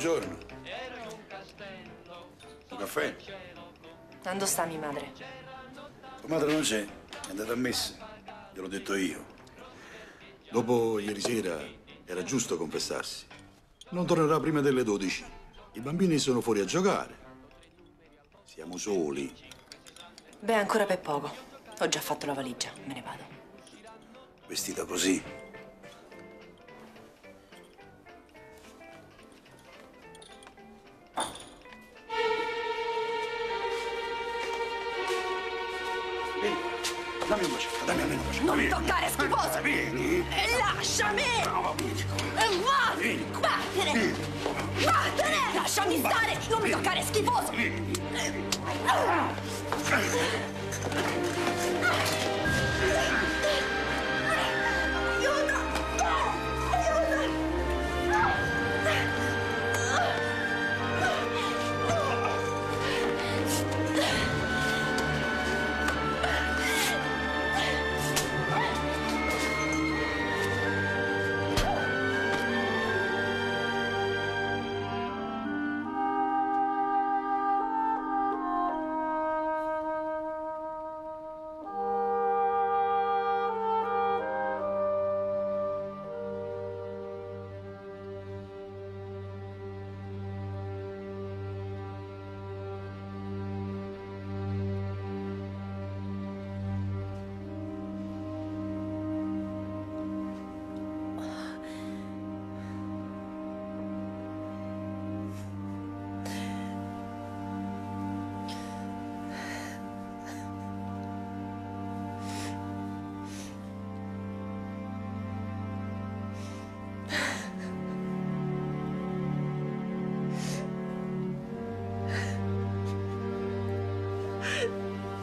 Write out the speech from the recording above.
Buongiorno. Un caffè? Dove sta mia madre? Tua madre non c'è, è andata a messa. Gliel'ho detto io. Dopo ieri sera era giusto confessarsi. Non tornerà prima delle 12. I bambini sono fuori a giocare. Siamo soli. Beh, ancora per poco. Ho già fatto la valigia, me ne vado. Vestita così. Vieni, dammi un bacio, dammi almeno un bacio. Non mi Vieni. toccare, schifoso! Eh, Vieni. E lasciami! No, vieni qua. E va! Vieni. Vattene! Vattene! Lasciami stare! Non mi toccare, schifoso! Vieni.